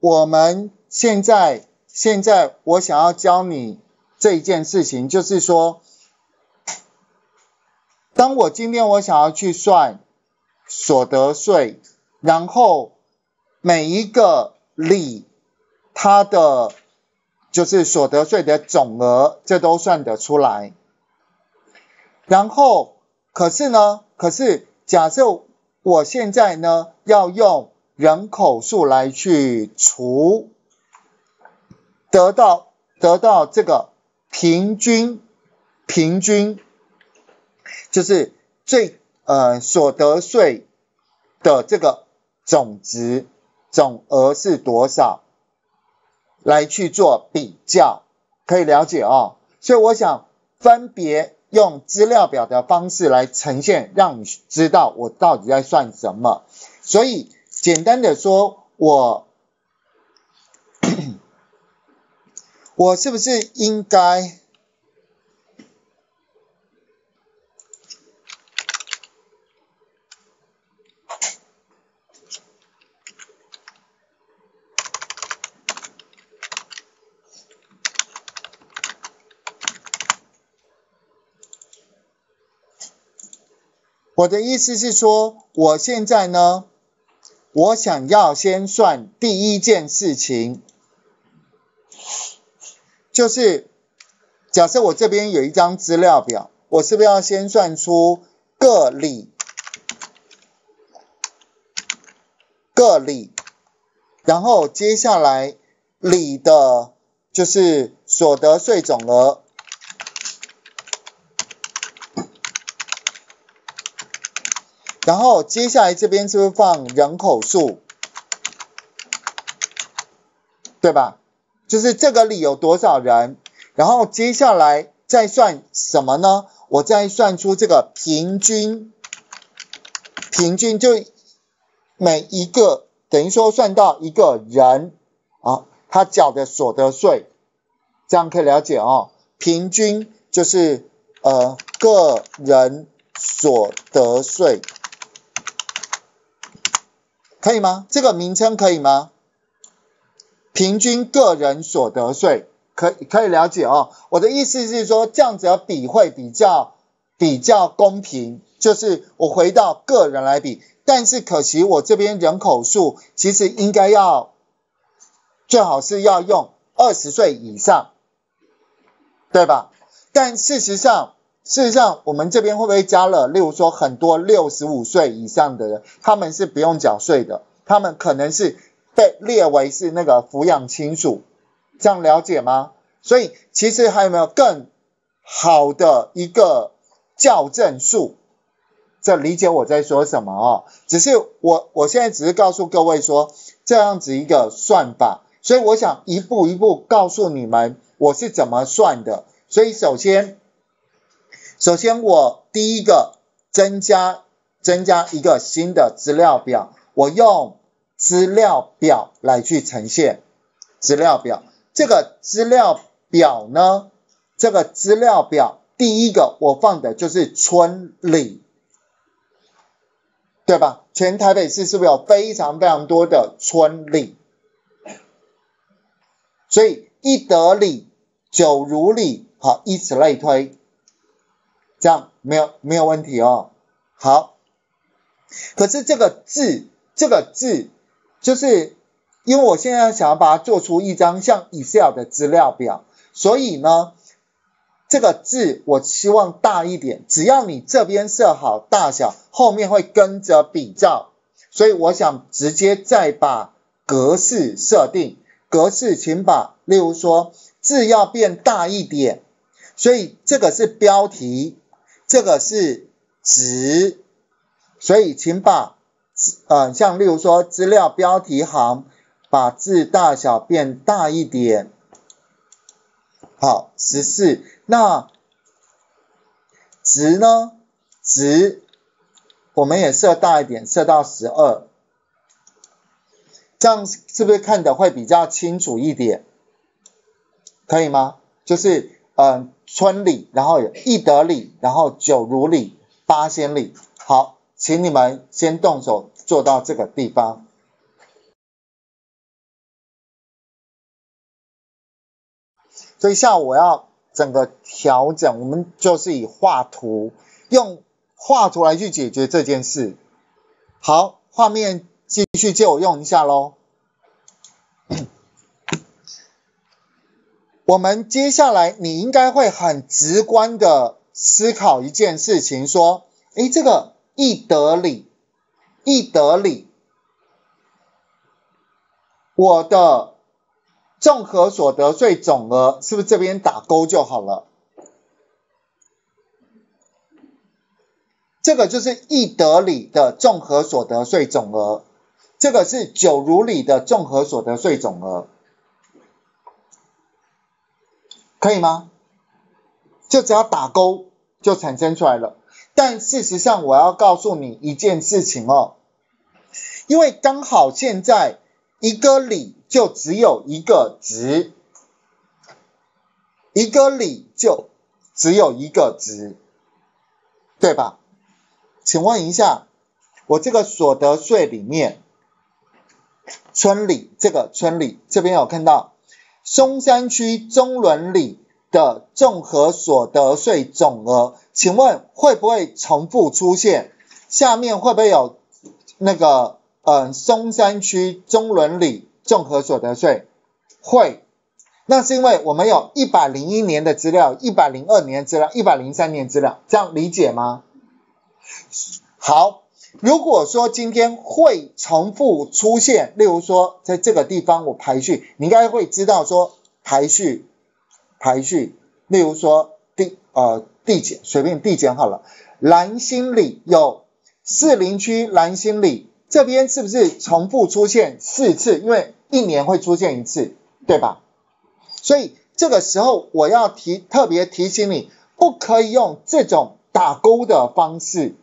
我们现在现在我想要教你这一件事情，就是说，当我今天我想要去算所得税，然后每一个里它的就是所得税的总额，这都算得出来。然后可是呢，可是假设我现在呢要用人口数来去除，得到得到这个平均平均就是最呃所得税的这个总值总额是多少，来去做比较，可以了解哦。所以我想分别用资料表的方式来呈现，让你知道我到底在算什么。所以。简单的说，我我是不是应该？我的意思是说，我现在呢？我想要先算第一件事情，就是假设我这边有一张资料表，我是不是要先算出个里个里，然后接下来里的就是所得税总额。然后接下来这边是不是放人口数，对吧？就是这个里有多少人，然后接下来再算什么呢？我再算出这个平均，平均就每一个等于说算到一个人啊，他缴的所得税，这样可以了解哦。平均就是呃个人所得税。可以吗？这个名称可以吗？平均个人所得税可以可以了解哦。我的意思是说，这样子的比会比较比较公平，就是我回到个人来比。但是可惜我这边人口数其实应该要最好是要用二十岁以上，对吧？但事实上。事实上，我们这边会不会加了？例如说，很多六十五岁以上的人，他们是不用缴税的，他们可能是被列为是那个抚养亲属，这样了解吗？所以其实还有没有更好的一个校正数？这理解我在说什么哦？只是我我现在只是告诉各位说这样子一个算法，所以我想一步一步告诉你们我是怎么算的。所以首先。首先，我第一个增加增加一个新的资料表，我用资料表来去呈现资料表。这个资料表呢，这个资料表第一个我放的就是村里，对吧？全台北市是不是有非常非常多的村里？所以一得里、九如里，好，以此类推。这样没有没有问题哦。好，可是这个字，这个字，就是因为我现在想要把它做出一张像 Excel 的资料表，所以呢，这个字我希望大一点。只要你这边设好大小，后面会跟着比照。所以我想直接再把格式设定，格式请把，例如说字要变大一点，所以这个是标题。这个是值，所以请把呃，像例如说资料标题行，把字大小变大一点。好，十四。那值呢？值我们也设大一点，设到十二。这样是不是看的会比较清楚一点？可以吗？就是嗯村里然后有易德里然后九如里八仙里。好请你们先动手做到这个地方。所以下午我要整个调整我们就是以画图用画图来去解决这件事。好画面继续借我用一下喽我们接下来你应该会很直观的思考一件事情，说，诶，这个易得里，易得里，我的综合所得税总额是不是这边打勾就好了？这个就是易得里的综合所得税总额，这个是九如里的综合所得税总额。可以吗？就只要打勾就产生出来了。但事实上，我要告诉你一件事情哦，因为刚好现在一个里就只有一个值，一个里就只有一个值，对吧？请问一下，我这个所得税里面，村里这个村里这边有看到？松山区中伦里的综合所得税总额，请问会不会重复出现？下面会不会有那个嗯松山区中伦里综合所得税？会，那是因为我们有一百零一年的资料、一百零二年资料、一百零三年资料，这样理解吗？好。如果说今天会重复出现，例如说在这个地方我排序，你应该会知道说排序排序，例如说地呃地检随便地检好了，蓝心里有士林区蓝心里这边是不是重复出现四次？因为一年会出现一次，对吧？所以这个时候我要提特别提醒你，不可以用这种打勾的方式。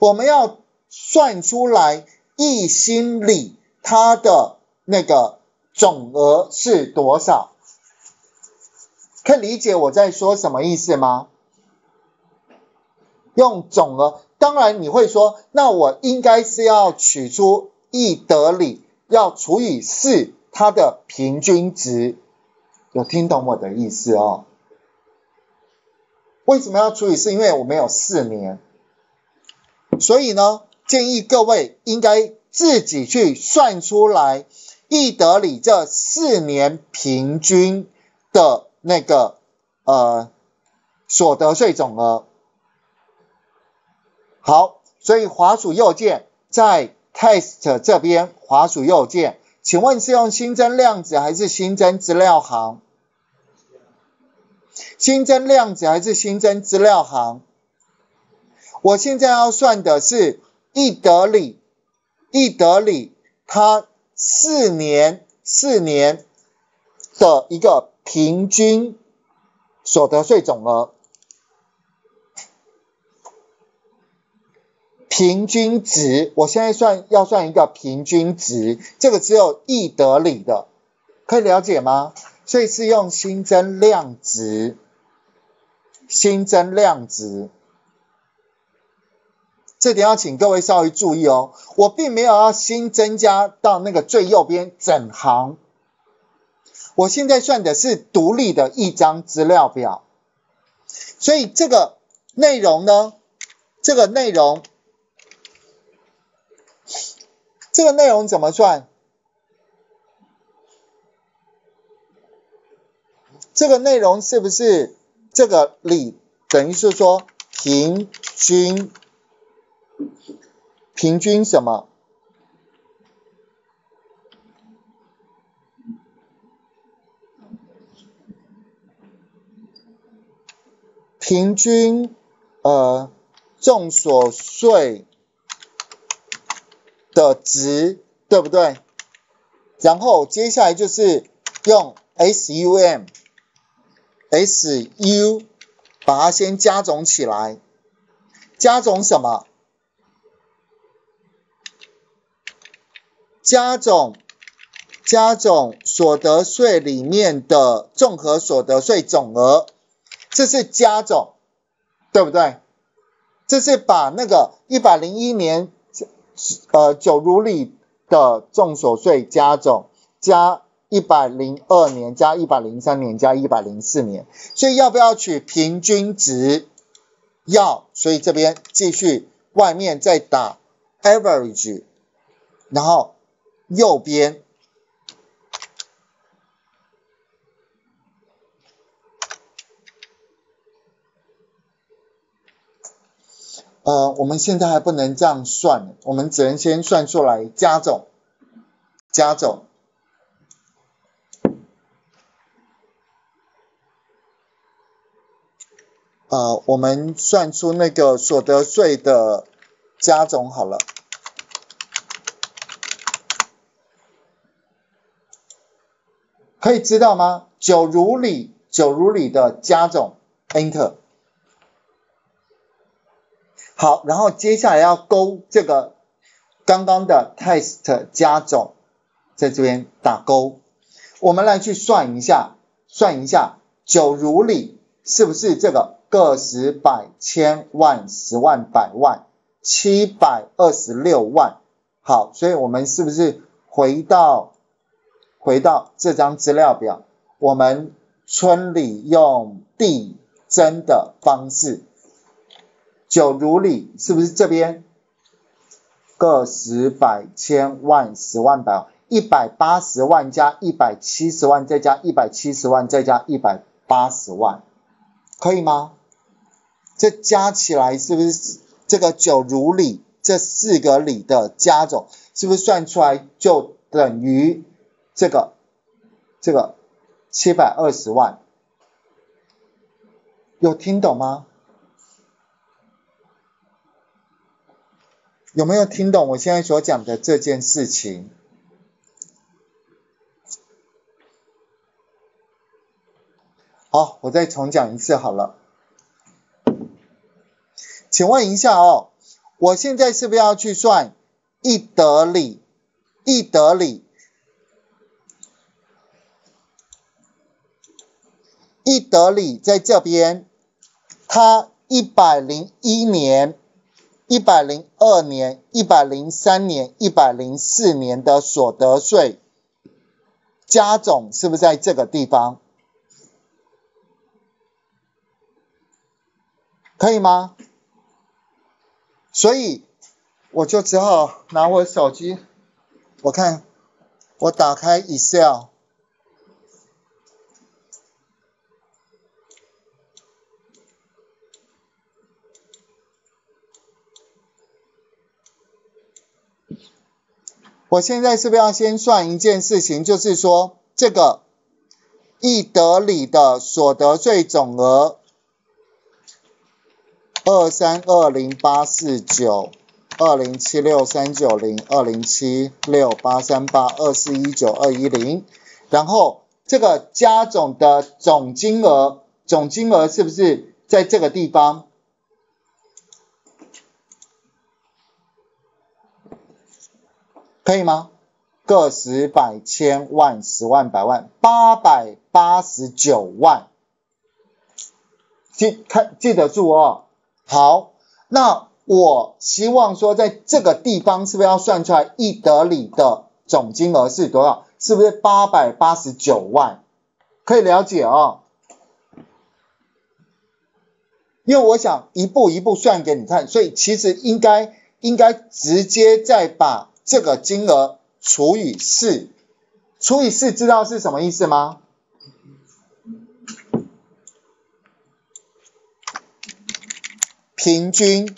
我们要算出来一心里它的那个总额是多少？可以理解我在说什么意思吗？用总额，当然你会说，那我应该是要取出一得里，要除以四，它的平均值，有听懂我的意思哦？为什么要除以四？因为我们有四年。所以呢，建议各位应该自己去算出来易得里这四年平均的那个呃所得税总额。好，所以滑鼠右键在 test 这边滑鼠右键，请问是用新增量子还是新增资料行？新增量子还是新增资料行？我现在要算的是易得里，易得里它四年四年的一个平均所得税总额，平均值，我现在算要算一个平均值，这个只有易得里的，可以了解吗？所以是用新增量值，新增量值。这点要请各位稍微注意哦，我并没有要新增加到那个最右边整行，我现在算的是独立的一张资料表，所以这个内容呢，这个内容，这个内容怎么算？这个内容是不是这个里等于是说平均？平均什么？平均呃，众所税的值，对不对？然后接下来就是用 SUM，SU 把它先加总起来，加总什么？加总加总所得税里面的综合所得税总额，这是加总，对不对？这是把那个一百零一年呃九如里的重所税加总加一百零二年加一百零三年加一百零四年，所以要不要取平均值？要，所以这边继续外面再打 average，然后右边。呃，我们现在还不能这样算，我们只能先算出来加总，加总。呃，我们算出那个所得税的加总好了，可以知道吗？九如里，九如里的加总，Enter。好，然后接下来要勾这个刚刚的 test 加总，在这边打勾。我们来去算一下，算一下九如里是不是这个个十百千万十万百万七百二十六万？好，所以我们是不是回到回到这张资料表，我们村里用递增的方式。九如里是不是这边个十百千万十万百一百八十万加一百七十万再加一百七十万再加一百八十万，可以吗？这加起来是不是这个九如里这四个里的加总，是不是算出来就等于这个这个七百二十万？有听懂吗？有没有听懂我现在所讲的这件事情？好，我再重讲一次好了。请问一下哦，我现在是不是要去算一得里？一得里，一德里在这边，它一百零一年。一百零二年、一百零三年、一百零四年的所得税加总是不是在这个地方？可以吗？所以我就只好拿我手机，我看我打开 Excel。我现在是不是要先算一件事情，就是说这个易德里的所得税总额二三二零八四九二零七六三九零二零七六八三八二四一九二一零，然后这个加总的总金额，总金额是不是在这个地方？可以吗？个十百千万十万百万八百八十九万，记看记得住哦。好，那我希望说，在这个地方是不是要算出来一德里的总金额是多少？是不是八百八十九万？可以了解哦。因为我想一步一步算给你看，所以其实应该应该直接再把。这个金额除以四，除以四，知道是什么意思吗？平均。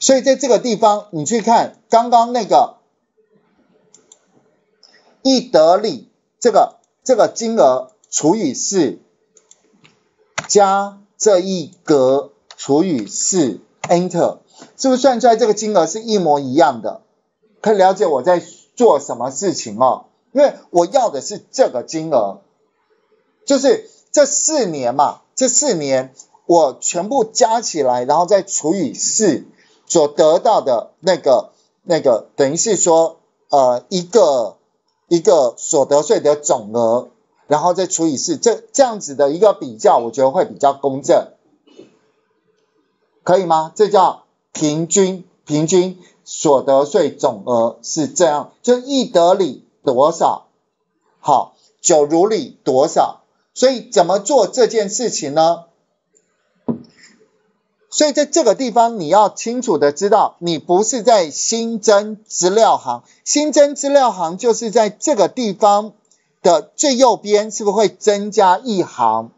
所以在这个地方，你去看刚刚那个易得利这个这个金额除以四。加这一格除以四，Enter，是不是算出来这个金额是一模一样的？可以了解我在做什么事情哦？因为我要的是这个金额，就是这四年嘛，这四年我全部加起来，然后再除以四，所得到的那个那个，等于是说呃一个一个所得税的总额。然后再除以四，这这样子的一个比较，我觉得会比较公正，可。以吗？这叫平均，平均所得税总额是这样，就一得里多少，好，九如里多少，所以怎么做这件事情呢？所以在这个地方你要清楚的知道，你不是在新增资料行，新增资料行就是在这个地方的最右边，是不是会增加一行？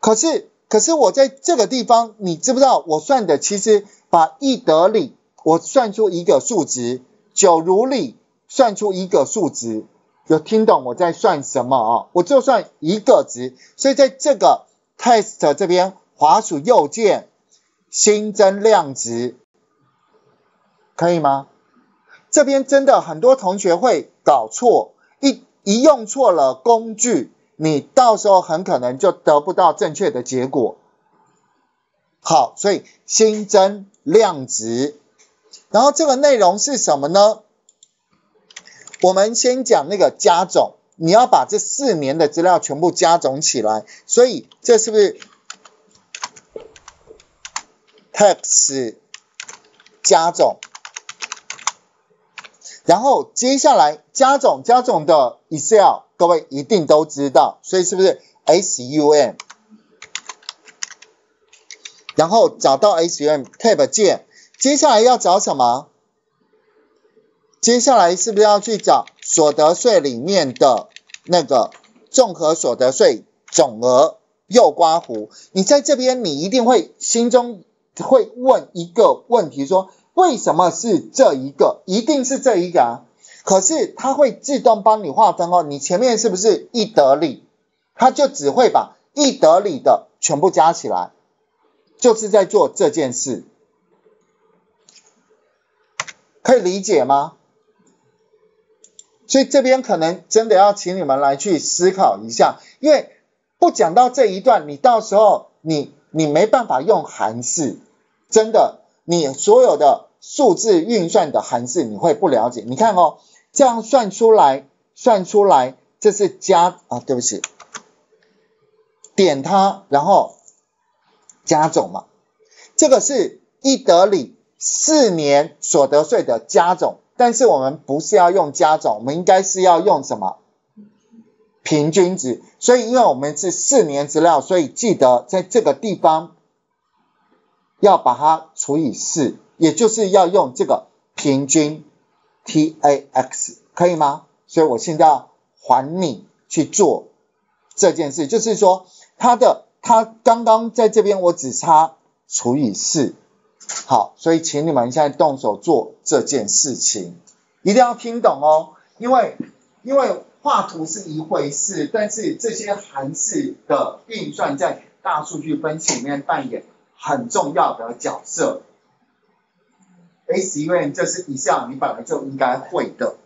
可是，可是我在这个地方，你知不知道我算的？其实把一得里我算出一个数值，九如里算出一个数值，有听懂我在算什么啊？我就算一个值，所以在这个 test 这边滑鼠右键新增量值，可以吗？这边真的很多同学会搞错，一用错了工具。你到时候很可能就得不到正确的结果。好，所以新增量值，然后这个内容是什么呢？我们先讲那个加总，你要把这四年的资料全部加总起来，所以这是不是 tax 加总？然后接下来加总加总的 Excel。各位一定都知道，所以是不是 SUM？然后找到 SUM，Tab 键，接下来要找什么？接下来是不是要去找所得税里面的那个综合所得税总额？右刮弧，你在这边你一定会心中会问一个问题，说为什么是这一个？一定是这一个啊？可是它会自动帮你划分哦，你前面是不是一得里？它就只会把一得里的全部加起来，就是在做这件事，可以理解吗？所以这边可能真的要请你们来去思考一下，因为不讲到这一段，你到时候你你没办法用函式，真的，你所有的数字运算的函式你会不了解。你看哦。这样算出来，算出来，这是加啊，对不起，点它，然后加总嘛，这个是一得里四年所得税的加总，但是我们不是要用加总，我们应该是要用什么平均值？所以因为我们是四年资料，所以记得在这个地方要把它除以四，也就是要用这个平均。tax 可以吗？所以我现在要还你去做这件事，就是说它的它刚刚在这边我只差除以四，好，所以请你们现在动手做这件事情，一定要听懂哦，因为因为画图是一回事，但是这些函数的运算在大数据分析里面扮演很重要的角色。A C U N 这是一项你本来就应该会的。